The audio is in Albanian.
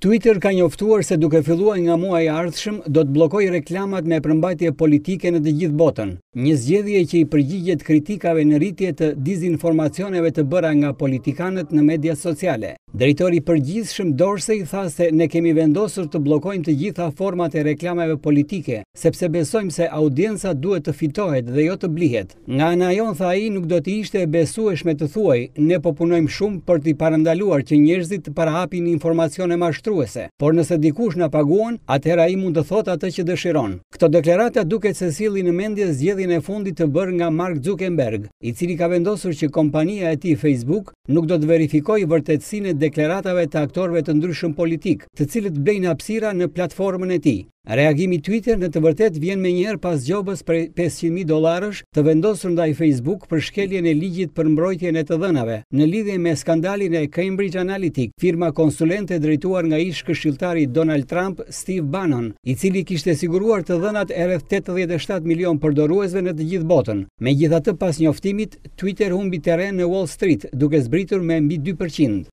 Twitter ka njoftuar se duke filluar nga muaji i ardhshëm do të bllokojë reklamat me përmbajtje politike në të gjithë botën, një zgjedhje që i përgjigjet kritikave në rritje të dizinformacioneve të bëra nga politikanët në mediat sociale. Drejtori i Përgjithshëm Dorsey tha se ne kemi vendosur të bllokojmë të gjitha format e reklamave politike, sepse besojmë se audienca duhet të fitohet dhe jo të blihet. Nga ana jonë, tha ai, nuk do të ishte e besueshme të thuaj, ne po punojmë shumë për t'i parandaluar që njerëzit të përhapin informacione mashtruese, por nëse dikush na paguan, atëherë ai mund të thotë atë që dëshiron. Këto deklarata duket se sjellin në mendje zgjedhjen e fundit të bërë nga Mark Zuckerberg, i cili ka vendosur që kompania e tij Facebook nuk do të verifikojë vërtetësinë e deklaratave të aktorëve të ndryshëm politikë, të cilët blejnë hapësira në platformën e tij. Reagimi i Twitter në të vërtetë vjen menjëherë pas gjobës prej pesëqind mijë dollarësh të vendosur ndaj Facebook për shkeljen e ligjit për mbrojtjen e të dhënave, në lidhje me skandalin e Cambridge Analytic, firma konsulente drejtuar nga ish-këshilltari i Donald Trump, Steve Bannon, i cili kishte siguruar të dhënat e rreth tetëdhjetë e shtatë milionë përdoruesve në të gjithë botën. Megjithatë, pas njoftimit, Twitter humbi terren në Wall Street, duke zbritur me mbi dy përqind.